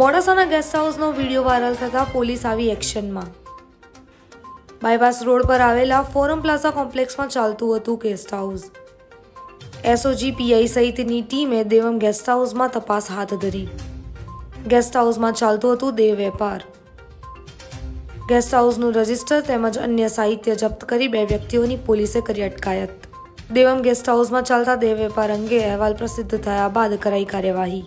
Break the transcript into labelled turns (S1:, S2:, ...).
S1: મોડાસાના guest હાઉસનો video viral થતાં police આવી એક્શનમાં. બાયપાસ રોડ પર આવેલા ફોરમ પ્લાઝા કોમ્પ્લેક્સમાં ચાલતું હતું ગેસ્ટ હાઉસ. એસઓજી પીઆઈ સહિતની ટીમે દેવમ ગેસ્ટ હાઉસમાં તપાસ હાથ ધરી. ગેસ્ટ હાઉસમાં ચાલતું હતું દેહ વેપાર. ગેસ્ટ હાઉસનું રજિસ્ટર તેમજ અન્ય સાહિત્ય જપ્ત કરી બે વ્યક્તિઓની પોલીસે કરી અટકાયત. દેવમ ગેસ્ટ હાઉસમાં ચાલતા દેહ વેપાર અંગે અહેવાલ પ્રસિદ્ધ થયા બાદ કરાઈ કાર્યવાહી.